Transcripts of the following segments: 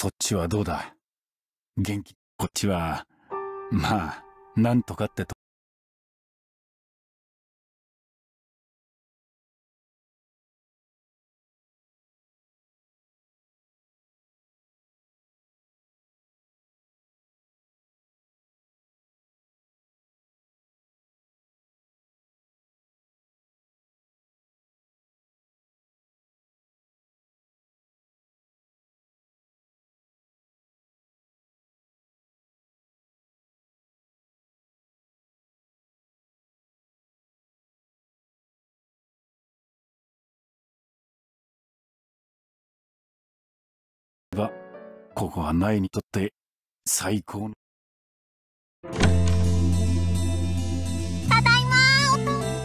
そっちはどうだ？元気？こっちはまあなんとかってとここは苗にとって最高の。ただい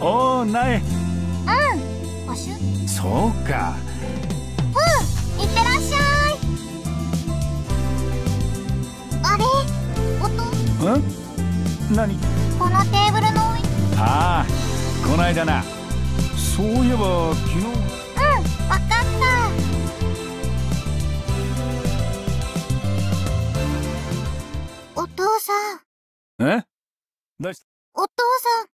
まおお苗うん。おし？ゅうんそうかいってらっしゃい。あれ？音？ん？何？このテーブルのああこないだな。そういえば昨日。うんわかった父さん。え？どうしお父さん。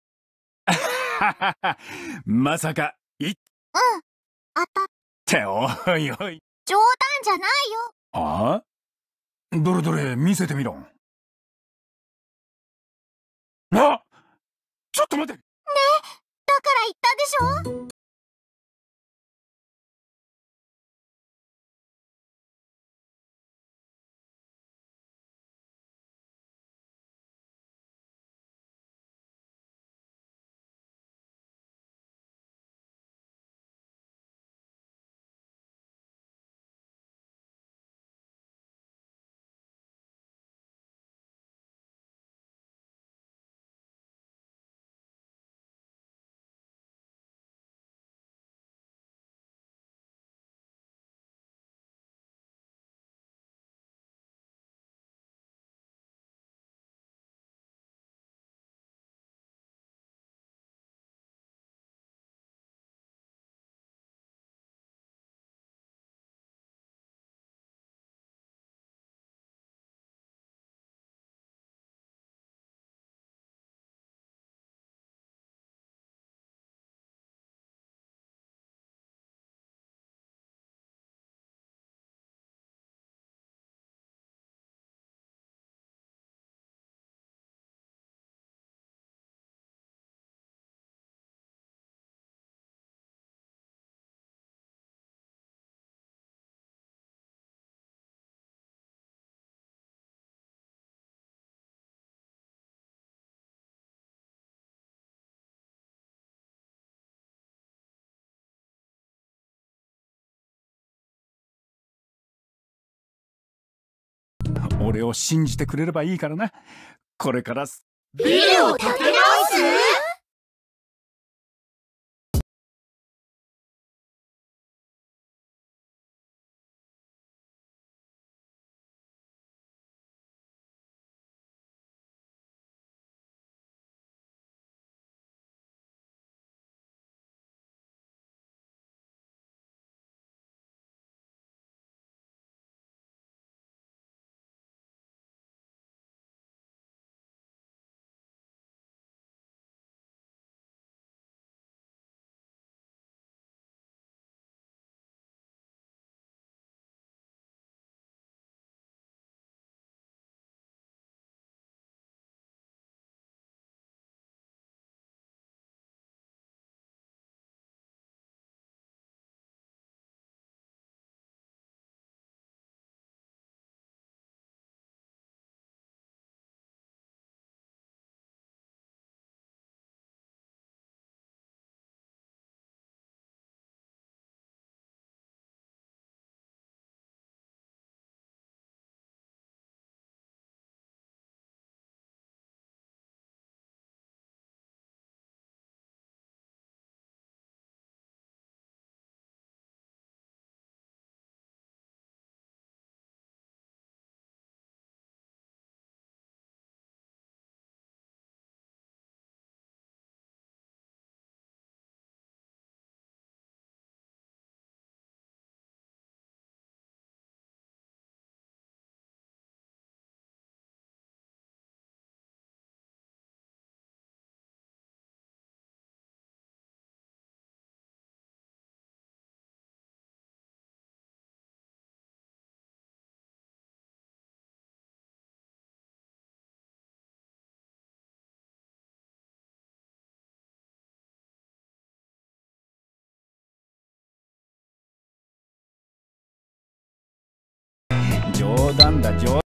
た まさかい？っうん。当たっておいおい。冗談じゃないよ。あ？あどれどれ見せてみろ。あ？ちょっと待ってだから言ったでしょ？俺を信じてくれればいいからな。これからビルを建て直す？dan da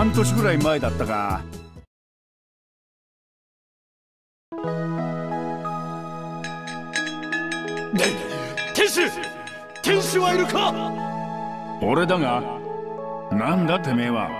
半年ぐらい前だったか。天使天使はいるか？俺だがなんだてめえは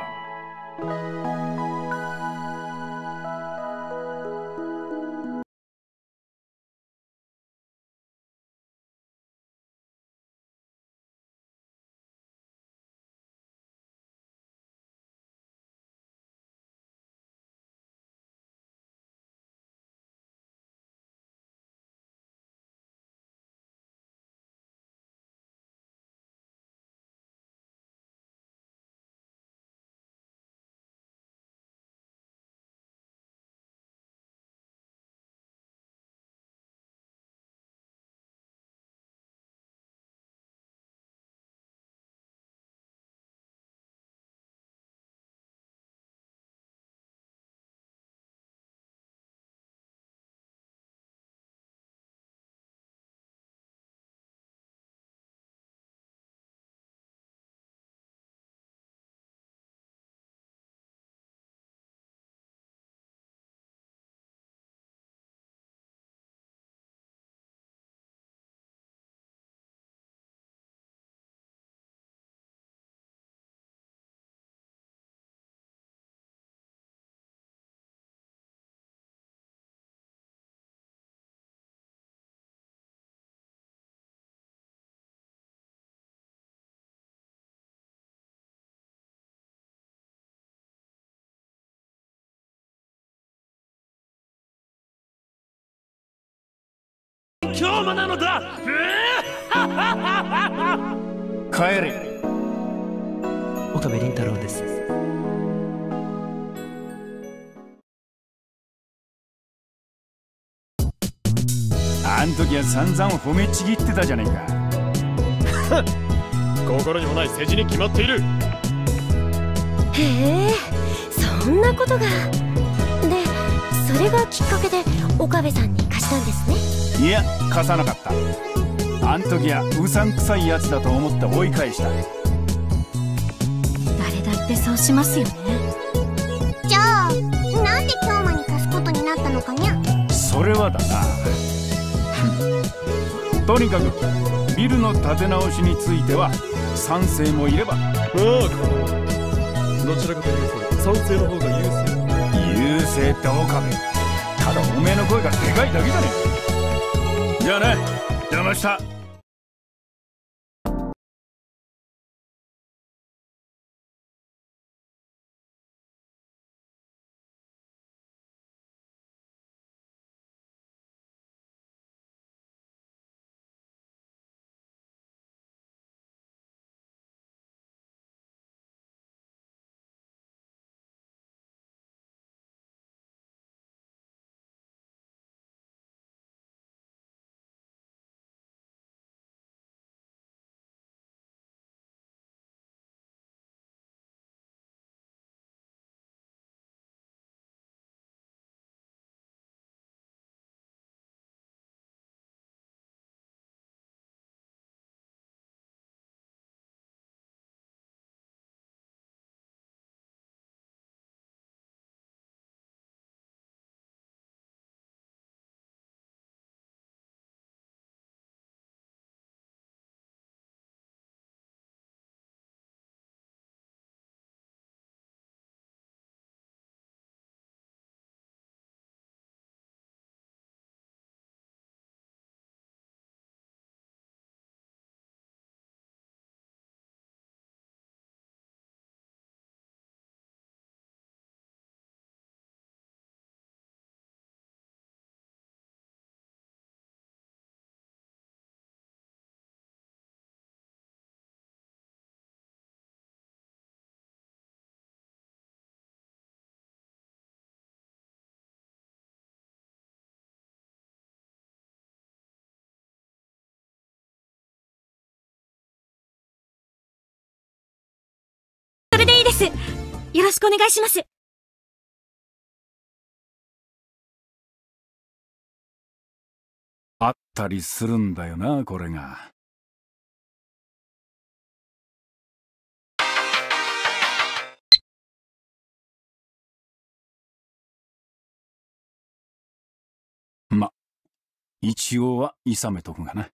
今日もなのだ。帰れ。岡部倫太郎です。あん時は散々褒めちぎってたじゃねえか。心にもない世辞に決まっている。へえそんなことが。でそれがきっかけで岡部さんに貸したんですねいや貸さなかった。あん時はうさんくさいやつだと思って追い返した。誰だってそうしますよね。じゃあなんで京馬に貸すことになったのかにゃ。それはだな。とにかくビルの建て直しについては賛成もいれば。ああどちらかというと賛成の方が優勢。優勢って岡部ただおめえの声がでかいだけじゃねえじゃあね邪魔した。れでいいですよろしくお願いしますあったりするんだよなこれが。ま、一応は諌めとくがな。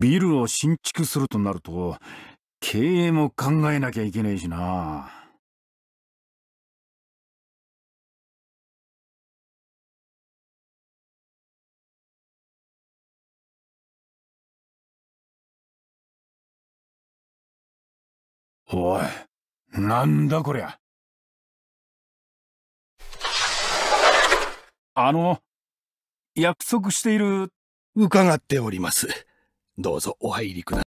ビルを新築するとなると、経営も考えなきゃいけねえしな。おい、なんだこりゃ。あの、約束している。伺っております。どうぞお入りください。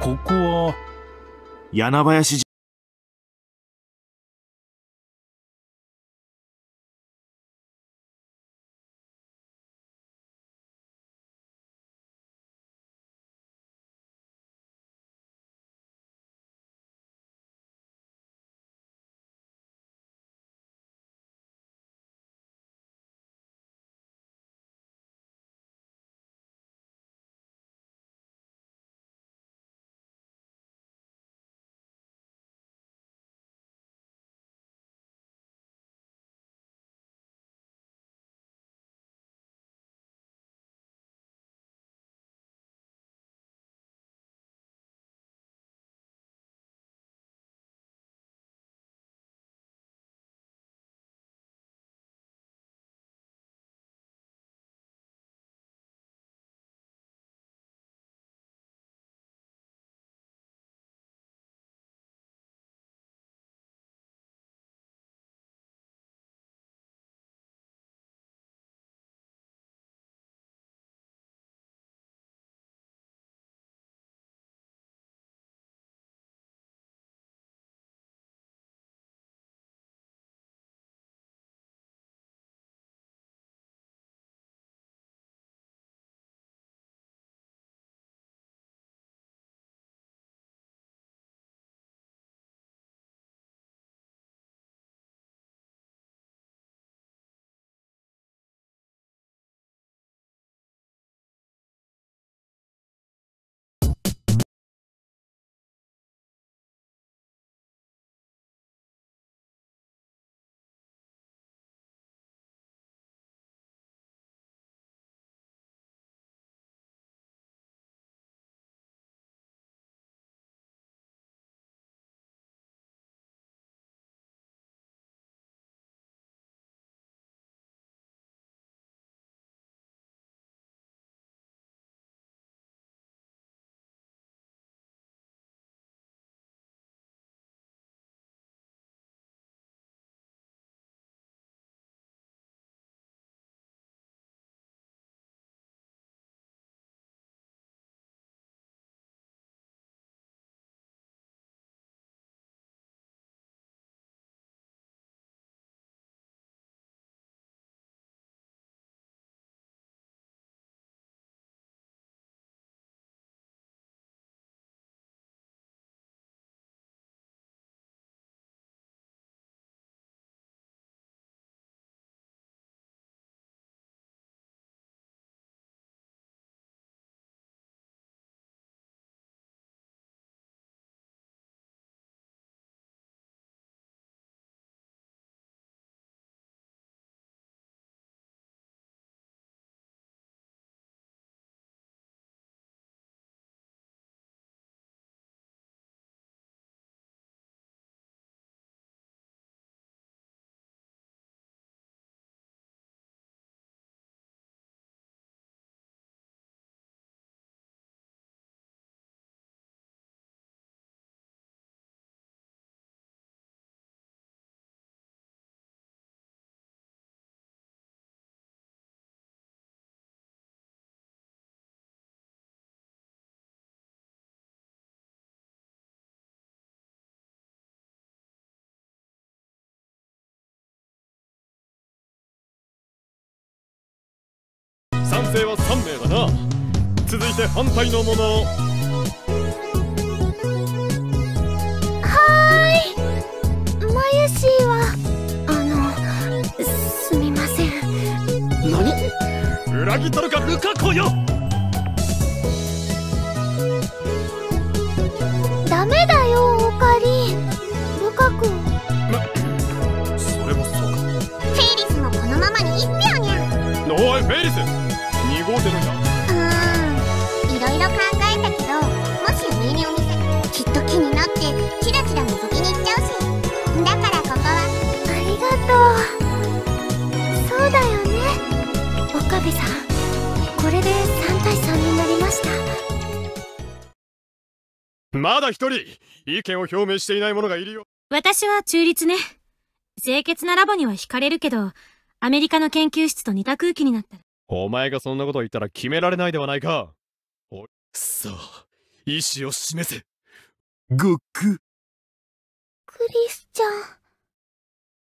ここは柳林は3名だな。続いて反対のい。マユシーはあのすみません。何？裏切ったのか？ルカ子よ。まだ一人。意見を表明していない者がいるよ。私は中立ね。清潔なラボには惹かれるけどアメリカの研究室と似た空気になった。お前がそんなこと言ったら決められないではないか。おさあ意志を示せ。ごっくクリスちゃん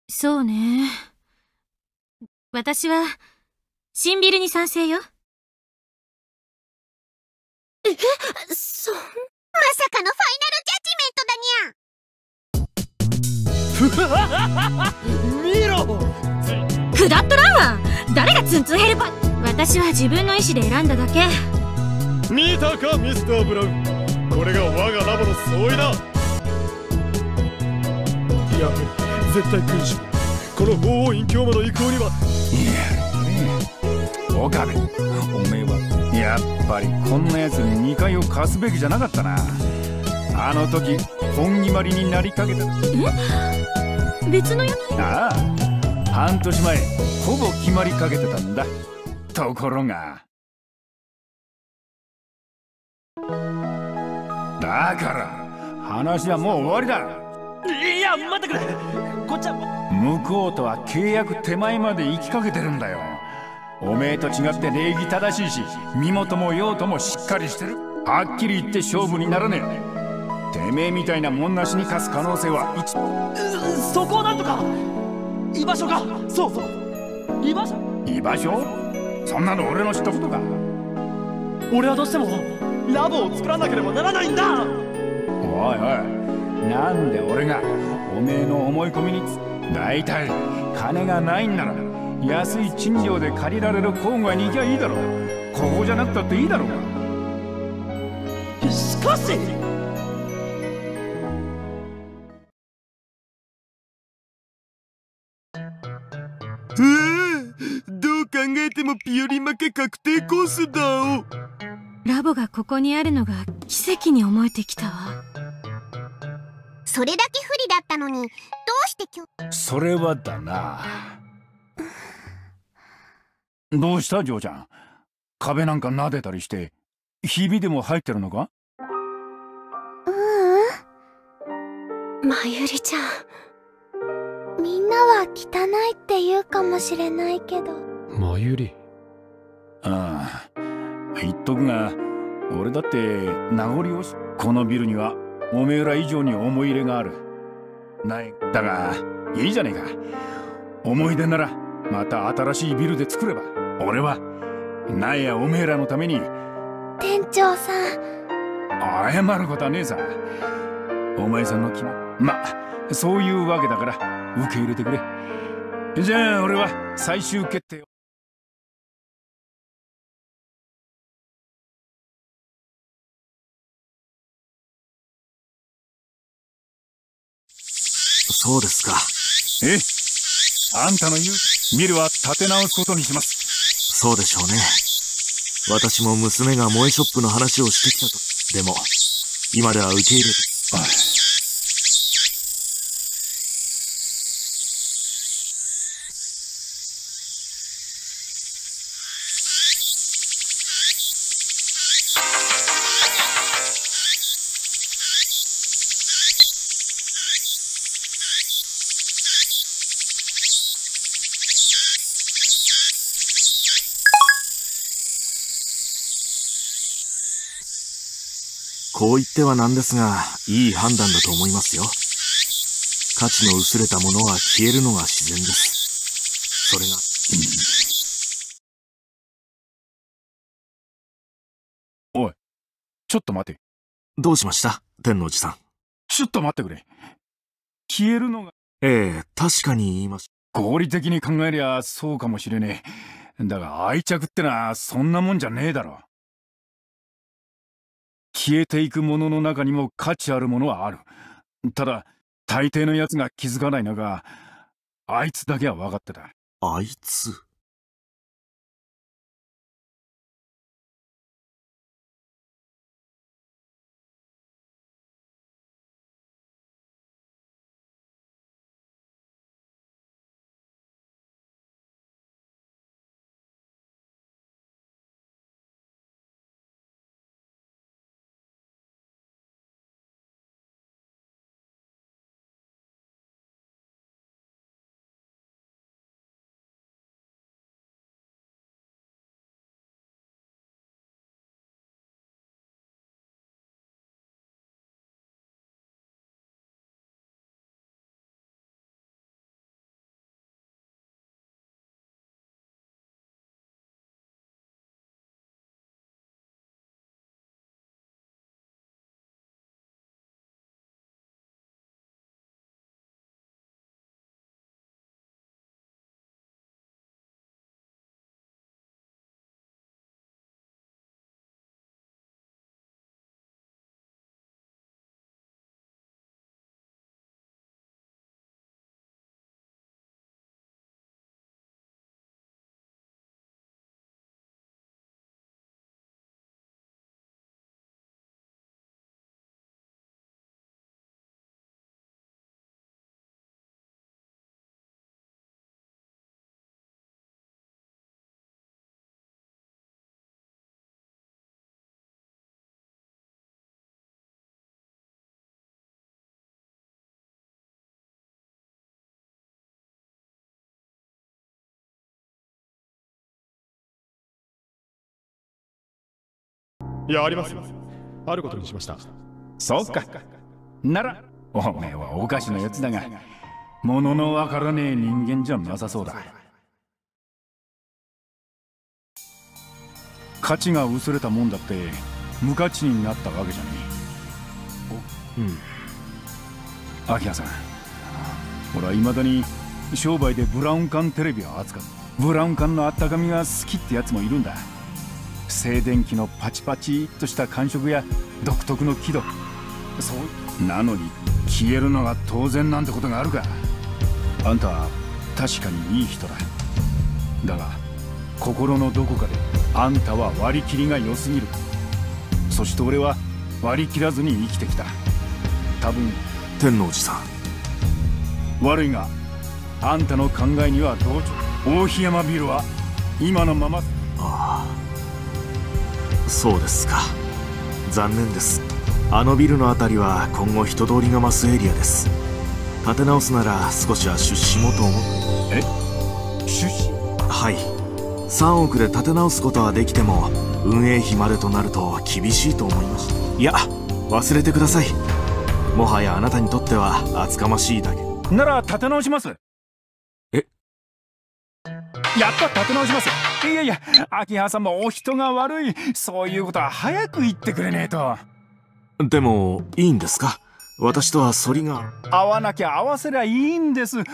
そうね。私はシンビルに賛成よ。えそんさかのファイナルジャッジメントだにゃ見ろ。くだっとらんわ。誰がツンツンヘルパ私は自分の意思で選んだだけ。見たかミスター・ブラウン。これが我がラボの総意だ。やはり絶対君主。この法王院教魔の意向には。いやね岡部おめえはやっぱりこんなやつに2階を貸すべきじゃなかったな。あの時本決まりになりかけた。別のやああ半年前ほぼ決まりかけてたんだ。ところが。だから話はもう終わりだ。いや待ってくれ。こっちは。向こうとは契約手前まで行きかけてるんだよおめえと違って礼儀正しいし身元も用途もしっかりしてる。はっきり言って勝負にならねえてめえみたいなもんなしに勝つ可能性は一そこをなんとか居場所がそうそう居場所？居場所？そんなの俺の知ったことか。俺はどうしてもラボを作らなければならないんだ！おいおいなんで俺がおめえの思い込みにつ大体金がないんなら安い賃料で借りられる郊外に行きゃいいだろここじゃなくたっていいだろう。がしかしどう考えてもピオリ負け確定コースだお。ラボがここにあるのが奇跡に思えてきたわ。それだけ不利だったのにどうして今日？それはだなどうした嬢ちゃん？壁なんか撫でたりしてひびでも入ってるのか？ううん。まゆりちゃん。みんなは汚いって言うかもしれないけど。まゆり？ああ。言っとくが俺だって名残惜しこのビルにはおめえら以上に思い入れがある。ないだがいいじゃねえか。思い出ならまた新しいビルで作れば。俺はなんやおめえらのために。店長さん。謝ることはねえさ。お前さんの気もまそういうわけだから受け入れてくれ。じゃあ俺は最終決定を。そうですか。え？あんたの言うビルは建て直すことにしますそうでしょうね。私も娘が萌えショップの話をしてきたと。でも、今では受け入れて。あこう言ってはなんですが、いい判断だと思いますよ。価値の薄れたものは消えるのが自然です。それが、ちょっと待て。どうしました？天王寺さん。ちょっと待ってくれ。消えるのが。ええ確かに言いまし合理的に考えりゃそうかもしれねえ。だが愛着ってのはそんなもんじゃねえだろ消えていくものの中にも価値あるものはあるただ大抵のやつが気づかないのがあいつだけは分かってたあいつ？いやありますあることにしました。そうか。ならおめえはおかしなやつだが物のわからねえ人間じゃなさそうだ。価値が薄れたもんだって無価値になったわけじゃねうん。え秋葉さん俺はいまだに商売でブラウン管テレビを扱ってブラウン管のあったかみが好きってやつもいるんだ静電気のパチパチっとした感触や独特の輝度。そうなのに消えるのが当然なんてことがあるか。あんたは確かにいい人だ。だが心のどこかであんたは割り切りが良すぎる。そして俺は割り切らずに生きてきた。多分天王寺さん。悪いがあんたの考えには同調。大檜山ビルは今のまま。ああ。そうですか。残念です。あのビルのあたりは今後人通りが増すエリアです。建て直すなら少しは出資もと思って。出資？はい。3億で建て直すことはできても運営費までとなると厳しいと思いましたいや忘れてください。もはやあなたにとっては厚かましいだけ。なら立て直します。え？やった立て直しますいやいや秋葉さんもお人が悪い。そういうことは早く言ってくれねえと。でもいいんですか？私とは反りが。会わなきゃ合わせりゃいいんです。こ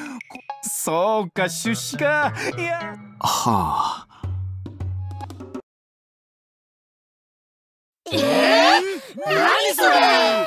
そうか出資か。いや。は。あえ？ー、何それ？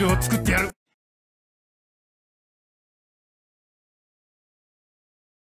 ルを作ってやる。